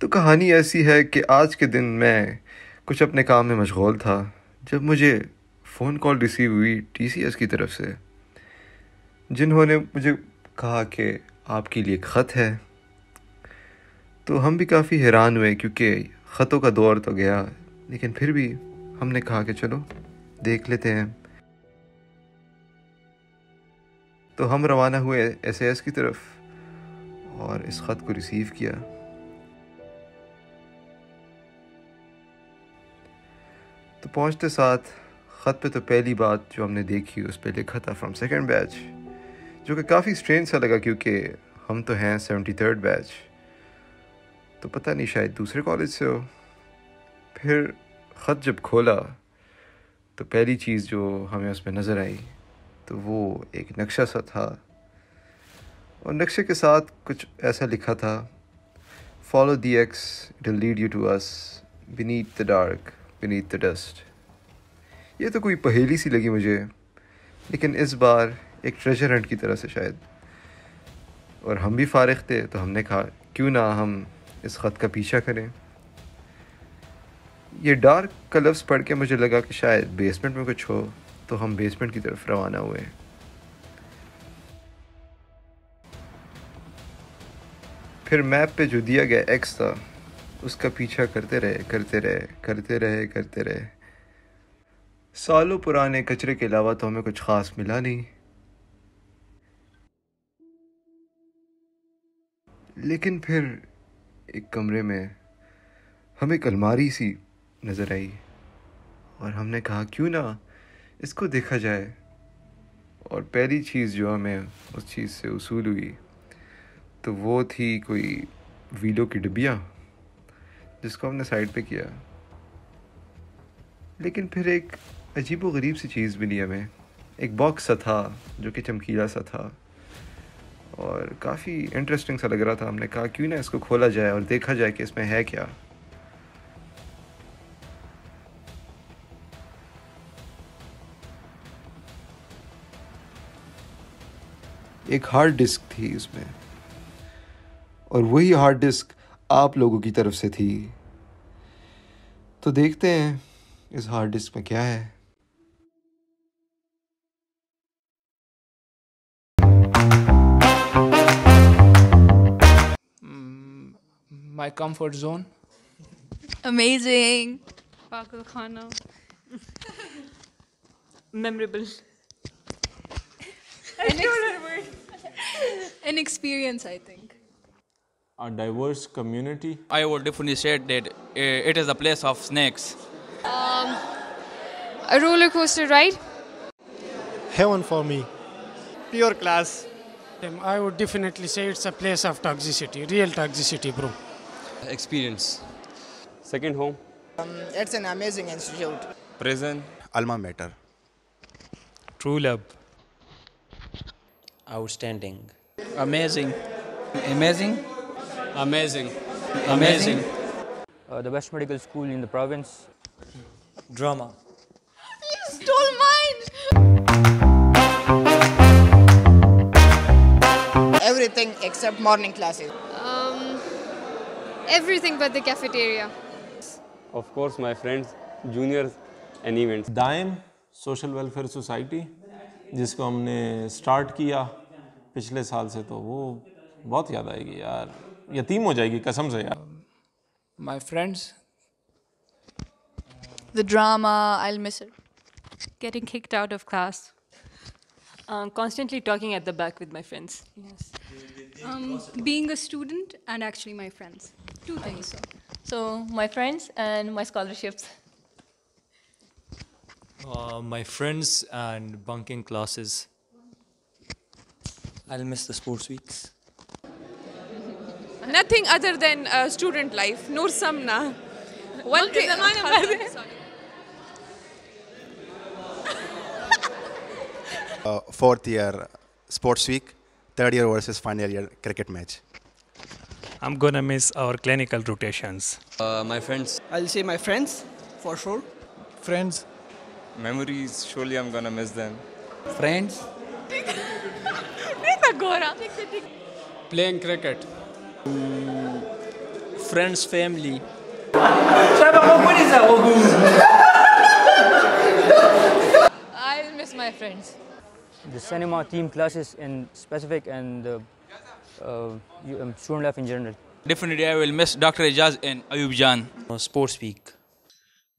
تو کہانی ایسی ہے کہ آج کے دن میں کچھ اپنے کام میں مشغول تھا جب مجھے فون کال ریسیو ہوئی ٹی سی ایس کی طرف سے جنہوں نے مجھے کہا کہ آپ کے لیے خط ہے تو ہم بھی کافی حیران ہوئے کیونکہ خطوں کا دور تو گیا لیکن پھر بھی ہم نے کہا کہ چلو دیکھ لیتے ہیں تو ہم روانہ ہوئے ایس اے ایس کی طرف اور اس خط کو ریسیو کیا تو پہنچتے ساتھ خط پہ تو پہلی بات جو ہم نے دیکھی اس پہ لکھا تھا فرام سیکنڈ بیچ جو کہ کافی اسٹرین سا لگا کیونکہ ہم تو ہیں سیونٹی تھرڈ بیچ تو پتہ نہیں شاید دوسرے کالج سے ہو پھر خط جب کھولا تو پہلی چیز جو ہمیں اس میں نظر آئی تو وہ ایک نقشہ سا تھا اور نقشے کے ساتھ کچھ ایسا لکھا تھا follow the x dull lead you to us beneath the dark beneath the dust یہ تو کوئی پہیلی سی لگی مجھے لیکن اس بار ایک ٹریجر ہنٹ کی طرح سے شاید اور ہم بھی فارغ تھے تو ہم نے کہا کیوں نہ ہم اس خط کا پیچھا کریں یہ ڈارک کا لفظ پڑھ کے مجھے لگا کہ شاید بیسمنٹ میں کچھ ہو تو ہم بیسمنٹ کی طرف روانہ ہوئے پھر میپ پہ جو دیا گیا ایکس تھا اس کا پیچھا کرتے رہے کرتے رہے کرتے رہے کرتے رہے سالوں پرانے کچرے کے علاوہ تو ہمیں کچھ خاص ملا نہیں لیکن پھر ایک کمرے میں ہمیں الماری سی نظر آئی اور ہم نے کہا کیوں نہ اس کو دیکھا جائے اور پہلی چیز جو ہمیں اس چیز سے اصول ہوئی تو وہ تھی کوئی ویلو کی ڈبیاں جس کو ہم نے سائڈ پہ کیا لیکن پھر ایک عجیب و غریب سی چیز ملی ہمیں ایک باکس سا تھا جو کہ چمکیلا سا تھا اور کافی انٹرسٹنگ سا لگ رہا تھا ہم نے کہا کیوں نہ اس کو کھولا جائے اور دیکھا جائے کہ اس میں ہے کیا ایک ہارڈ ڈسک تھی اس میں اور وہی ہارڈ ڈسک آپ لوگوں کی طرف سے تھی تو دیکھتے ہیں اس ہارڈ ڈسک میں کیا ہے مائی کمفرٹ زون امیزنگ پاکل خانا میموریبل ان experience I think a diverse community? I would definitely say that eh, it is a place of snakes. Um, a roller coaster ride? Heaven for me. Pure class. I would definitely say it's a place of toxicity, real toxicity, bro. Experience. Second home. Um, it's an amazing institute. Prison. Alma mater. True love. Outstanding. Amazing. Amazing. Best medical school in the province dramas my friends junior welfare society جس کو ہم نے start کیا پچھلے سال سے تو وہ بہت یاد آئے گی یار यतीम हो जाएगी कसम से यार my friends the drama. I'll miss it. Getting kicked out of class. Um, constantly talking at the back with my friends. Yes. Um, being a student and actually my friends. Two things. So. so my friends and my scholarships. Uh, my friends and bunking classes. I'll miss the sports weeks. Nothing other than uh, student life. Noor Samna. One thing. uh, fourth year sports week, third year versus final year cricket match. I'm gonna miss our clinical rotations. Uh, my friends. I'll say my friends for sure. Friends. Memories. Surely I'm gonna miss them. Friends. Playing cricket friends, family. I miss my friends. The cinema team classes in specific and uh, uh, student life in general. Definitely I will miss Dr. Ijaz and Ayub Jan. Uh, sports Week.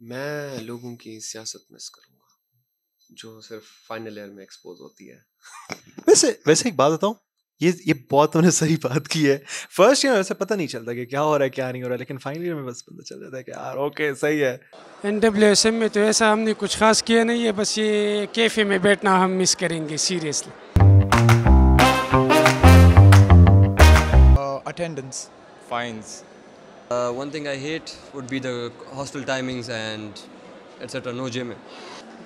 मैं लोगों की सियासत miss करूंगा जो सिर्फ final year में expose होती है वैसे वैसे एक बात बताऊं یہ یہ بہت انہوں نے صحیح بات کی ہے فرسٹ ایئر میں ویسے پتہ نہیں چلتا کہ کیا ہو رہا ہے کیا نہیں ہو رہا ہے لیکن فائنل میں بس پتہ چل جاتا ہے کہ یار اوکے صحیح ہے این ڈبلیو ایس ایم میں تو ایسا ہم نے کچھ خاص کیا نہیں ہے بس یہ کیفے میں بیٹھنا ہم مس کریں گے seriously attendance fines one thing I hate would be the hostel timings and etcetera نو جے میں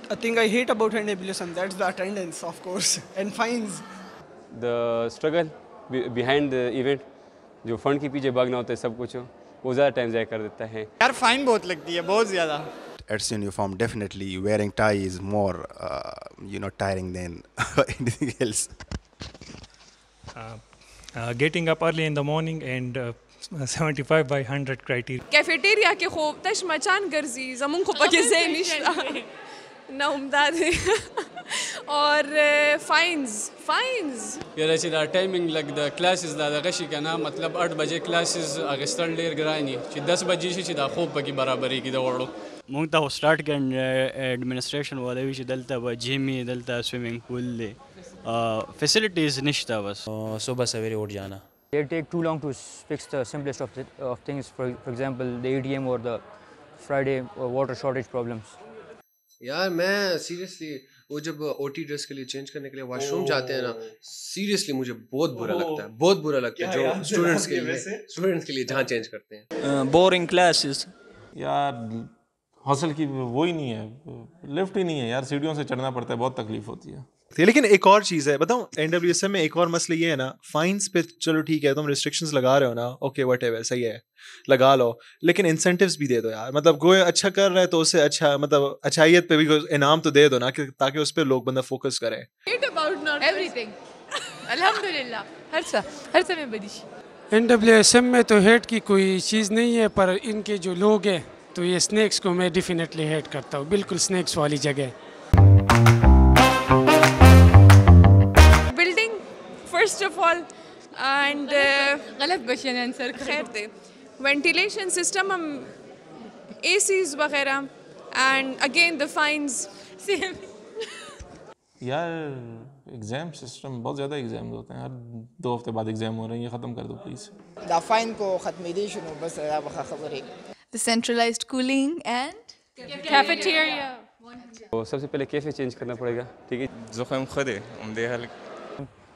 I think I hate about N W S M that's the attendance of course and fines getting upping by hundred نه عمده دی اور فاینز فاینز یاره چې دا ټایمینګ لګ د classes the دغه شي کنه مطلب 8 بجې کلاسز اغستل ډیر ګراني چې 10 بجې شي چې دا خوب پکې برابرۍ کې دا وړو مونږ ته سٹارټ کړن اډمنستریشن والے چې دلته به جیم دلته سویمینګ پول دی فیسیلیټیز نشته بس صبح سویرے اٹھ جانا They take too long to fix the simplest of, the, of things, for, for example, the ADM or the Friday or uh, water shortage problems. یار میں سیریسلی وہ جب او ٹی ڈریس کے لیے چینج کرنے کے لیے واش روم جاتے ہیں نا سیریسلی مجھے بہت برا لگتا ہے بہت برا لگتا ہے جو اسٹوڈنٹس کے لیے اسٹوڈنٹس کے لیے جہاں چینج کرتے ہیں بورنگ کلاسز یار حاصل کی وہ ہی نہیں ہے لفٹ ہی نہیں ہے یار سیڑھیوں سے چڑھنا پڑتا ہے بہت تکلیف ہوتی ہے سکتی ہے لیکن ایک اور چیز ہے بتاؤں این ڈبلیو ایس ایم میں ایک اور مسئلہ یہ ہے نا فائنس پہ چلو ٹھیک ہے تم ریسٹرکشن لگا رہے ہو نا اوکے وٹ ایور صحیح ہے لگا لو لیکن انسینٹیوس بھی دے دو یار مطلب گوئے اچھا کر رہے تو اسے اچھا مطلب اچھائیت پہ بھی انعام تو دے دو نا کہ تاکہ اس پہ لوگ بندہ فوکس کرے الحمد للہ ہر سا ہر سا میں این ڈبلیو ایس ایم میں تو ہیٹ کی کوئی چیز نہیں ہے پر ان کے جو لوگ ہیں تو یہ اسنیکس کو میں ڈیفینیٹلی ہیٹ کرتا ہوں بالکل اسنیکس والی جگہ first of all, and uh, غلط question answer خیر دے ventilation system ہم ACs وغیرہ and again the fines same یار exam system بہت زیادہ exam ہوتے ہیں ہر دو ہفتے بعد exam ہو رہے ہیں یہ ختم کر دو please the fine کو ختم ہی شنو بس زیادہ بخا خبر ہے the centralized cooling and cafeteria سب سے پہلے کیفے چینج کرنا پڑے گا ٹھیک ہے زخم خود ہے امدے حل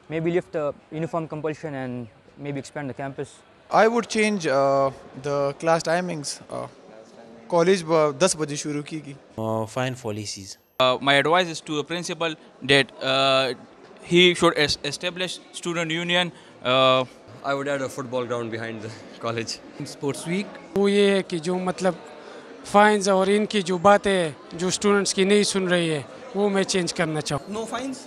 maybe lift the uniform compulsion and maybe expand the campus? I would change uh, the class timings. Uh, college 10 बजे शुरू की गई uh, uh, My advice is to the principal that that uh, he should establish student union uh, I would add a football ground behind the college sports week वो ये है कि जो मतलब फाइंस और इनकी जो बातें जो स्टूडेंट्स की नहीं सुन रही है वो मैं चेंज करना चाहूँ नो फाइंस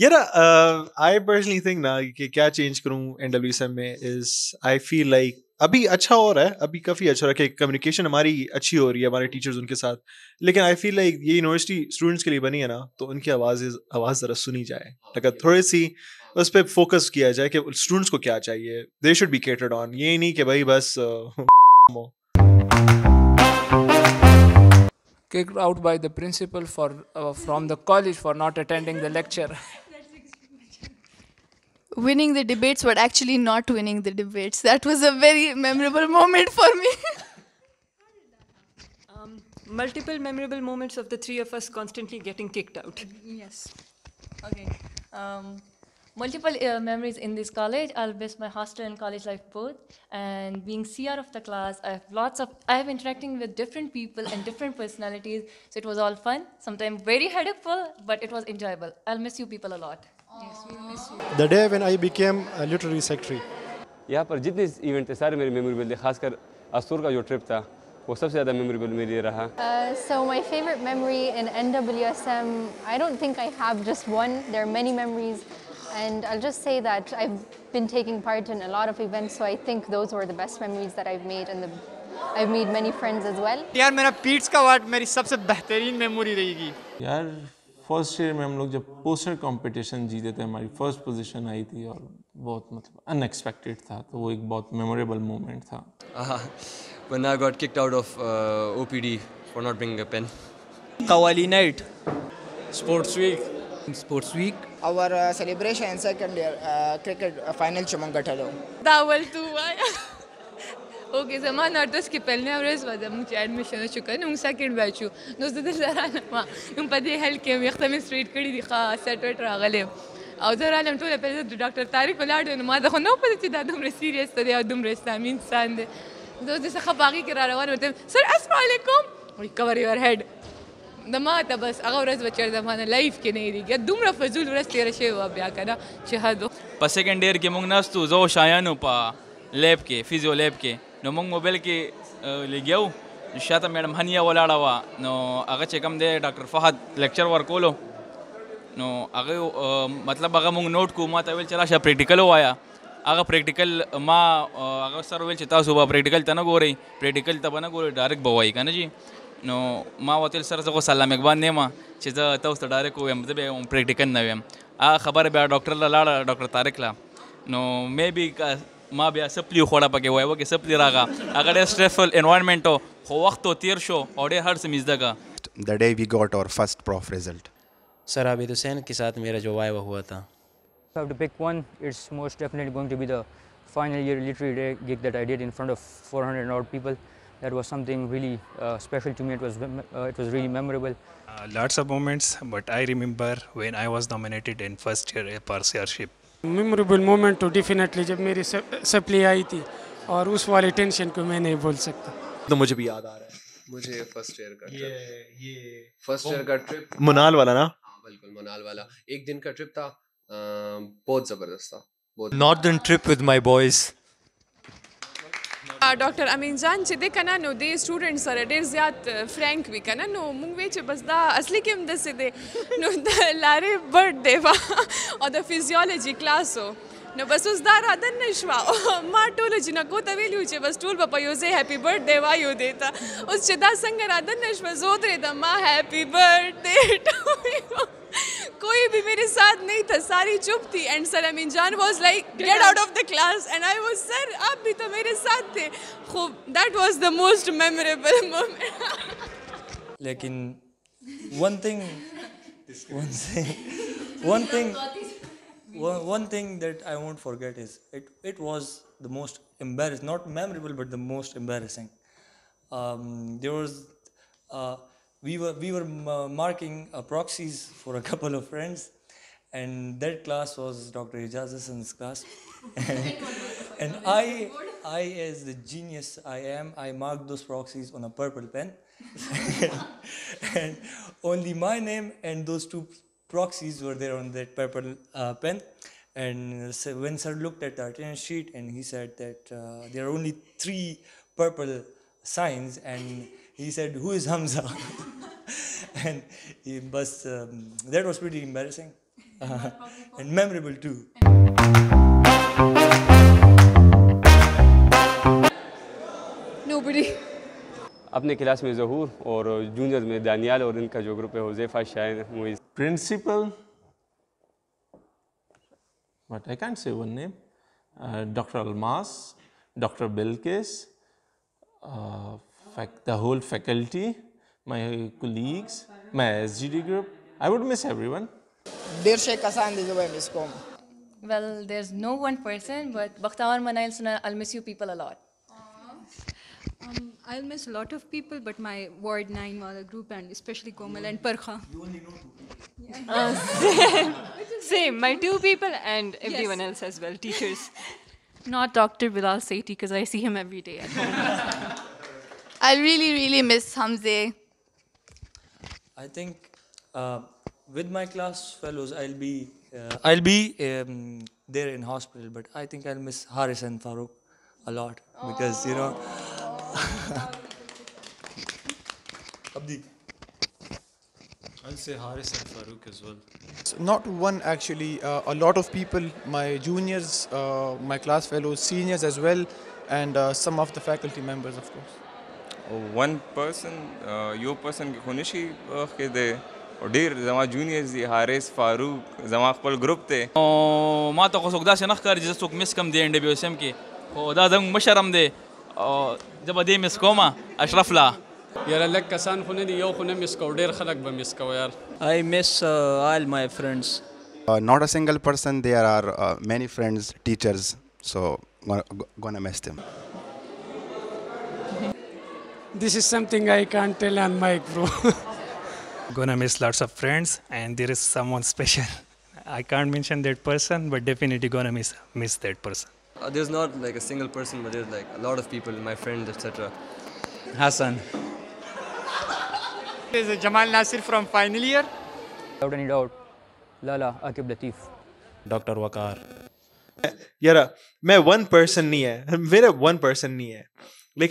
یار آئی پرسنلی تھنک نا کہ کیا چینج کروں این ڈبلیو ایس ایم میں از آئی فیل لائک ابھی اچھا ہو رہا ہے ابھی کافی اچھا ہو رہا ہے کہ کمیونیکیشن ہماری اچھی ہو رہی ہے ہمارے ٹیچرز ان کے ساتھ لیکن آئی فیل لائک یہ یونیورسٹی اسٹوڈنٹس کے لیے بنی ہے نا تو ان کی آواز آواز ذرا سنی جائے اگر تھوڑی سی اس پہ فوکس کیا جائے کہ اسٹوڈنٹس کو کیا چاہیے they should be catered on یہ نہیں کہ بھائی بس kick out by the principal for from the college for not attending the lecture winning the debates but actually not winning the debates. That was a very memorable moment for me. um, multiple memorable moments of the three of us constantly getting kicked out. Yes. Okay. Um, multiple uh, memories in this college. I'll miss my hostel and college life both. And being CR of the class, I have lots of, I have interacting with different people and different personalities. So it was all fun, sometimes very headacful, but it was enjoyable. I'll miss you people a lot. The day when I became a literary secretary. यहाँ पर जितने event थे सारे मेरे memorable थे खासकर अस्तूर का जो ट्रिप था वो सबसे ज़्यादा मेमोरेबल मेरे लिए रहा So my favorite memory in NWSM I don't think I have just one there are many memories and I'll just say that I've been taking part in a lot of events so I think those were the best memories that I've made and the I've made many friends as well यार मेरा Pitt's का वाट मेरी सबसे बेहतरीन memory रहेगी यार first year میں ہم لوگ جب پوسٹر کمپٹیشن جیتے تھے ہماری فرسٹ پوزیشن آئی تھی اور بہت مطلب ان ایکسپیکٹڈ تھا تو وہ ایک بہت میموریبل مومنٹ تھا one I got kick out of O P D not being a penny night sports week sports week اور O zaman Ardoskipel'ne öğrezmedim. Mutlu şükran. Nun sakin baçu. Nuzda da zaran ama. Nun padi helkem yaktamın street kedi di kha servet ragalem. او زه رالم ټوله پیسې د doctor Tariq ولاړ دی نو ما د خو نه پدې چې دا دومره serious دی او دومره اسلامي انسان دی زه د څه خپاغي کې را روان وم سر السلام علیکم ریکور یور هډ د ما ته بس هغه ورځ بچر زمانه لایف کې نه دی دومره فزول ورځ تیر شوی و بیا کنه چې حد په سیکنډ ایئر کې مونږ ناستو زو شایانو په لیب کې فزیو لیب کې نو موږ موبایل کې لګیو شاته میډم هنیا ولاړه وه نو هغه چې کوم دی ډاکټر فهد لیکچر ورکولو نو هغه مطلب هغه موږ نوٹ کو ما ته ویل چې راشه پریکټیکل وایا هغه پریکټیکل ما هغه سر ویل چې تاسو به پریکټیکل ته نه ګورئ پریکټیکل ته به نه ګورئ ډایرکټ به وایي که نه جی نو ما وتل سره زه سلام اقبال نیمه چې زه تاسو ته ډایرک ویم زه به پریکټیکل نه ویم هغه خبره بیا ډاکټر له لاړه ډاکټر طارق لا نو مې بي بیا سپلی سپلی خو تیر شو the day we got our first prof result sir Abid Hussain के साथ मेरा जो वाइवा हुआ था have to pick one it's most definitely going to be the final year literary gig that I did in front of 400 odd people that was something really uh, special to me. It was, uh, it was really memorable. Uh, lots of moments, but I remember when I was nominated in first year sponsorship. Memorable moment تو definitely جب میری سپلی آئی تھی اور اس والی tension کو میں نہیں بول سکتا تو مجھے بھی یاد آ رہا ہے مجھے فرسٹ ایئر کا ٹرپ فرسٹ ایئر کا ٹرپ منال والا نا ہاں، بالکل منال والا ایک دن کا ٹرپ تھا بہت زبردست تھا northern trip with my boys doctor Amin Jan چې د کنه نو د سټوډنټ سره ډیر زیات فرانک وی کنه نو مونږ وی چې بس دا اصلي کې هم د سې دي نو د لارې برډ دی او د فزیولوژي کلاسو نو بس اوس دا راده نشوا ما ټول جنکو ته ویلو چې بس ټول په یوځه هپی برث ډے وایو دیتا اوس چې دا څنګه راده نشوا زو درې د ما هپی برث ډے کوئی بھی میرے ساتھ نہیں تھا ساری چپ تھی and sir Amin Jan was like get out of the class and I was sir آپ بھی تو میرے ساتھ تھے خوب that was the most memorable لیکن one thing one thing one thing that I want forget is it was the most embarrass not memorable but the most embarrassing there was we were we were marking uh, proxies for a couple of friends, and that class was Dr. Ijaz class, and, and I I as the genius I am I marked those proxies on a purple pen, and only my name and those two proxies were there on that purple uh, pen. And uh, so when sir looked at the attendance sheet and he said that uh, there are only three purple signs and he said, who is Hamza? and nobody اپنے class میں ظہور اور junior میں دانیال اور ان کا جو group ہے Almas doctor Bilqees the whole faculty my colleagues, my SGD group. I would miss everyone. is I miss Well, there's no one person, but Bakhtaar Manail Suna, I'll miss you people a lot. Um, I'll miss a lot of people, but my Ward 9 Wala group and especially Komal and Parkha. same, uh, same, my two people and everyone yes. else as well, teachers. Not Dr. Bilal Saiti, because I see him every day. I really, really miss Hamze. I think uh, with my class fellows, I'll be uh, I'll be um, there in hospital, but I think I'll miss Haris and Farooq a lot because you know. Abdi. I'll say Haris and Farooq as well. So not one actually. Uh, a lot of people, my juniors, uh, my class fellows, seniors as well, and uh, some of the faculty members, of course. One person you person کې خو نشي کې دی ډیر زما juniors دي حارث فاروق زما خپل group دی او ما ته خو څوک داسې نه ښکاري چې څوک مس کم دی ان ډبليو اس ام کې خو دا زموږ مشرم دی او جب دې مس کومه اشرف لا یاره لک کسان خو نه دي یو خو نه مس کو ډیر خلک به مس کو یار I miss all my friends not a single person there are uh, many friends teachers so gonna, gonna miss them This is something I can't tell on mic, bro. Gonna miss lots of friends, and there is someone special. I can't mention that person, but definitely gonna miss miss that person. Uh, there's not like a single person, but there's like a lot of people, my friends, etc. Hassan. There's Jamal Nasir from final year. Without any doubt, Lala Akib Latif. Dr. Wakar. Eh, Yara, मैं one one person, है मेरा one person But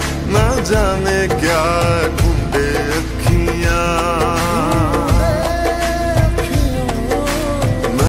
نہ جانے کیا گھومے اکھیاں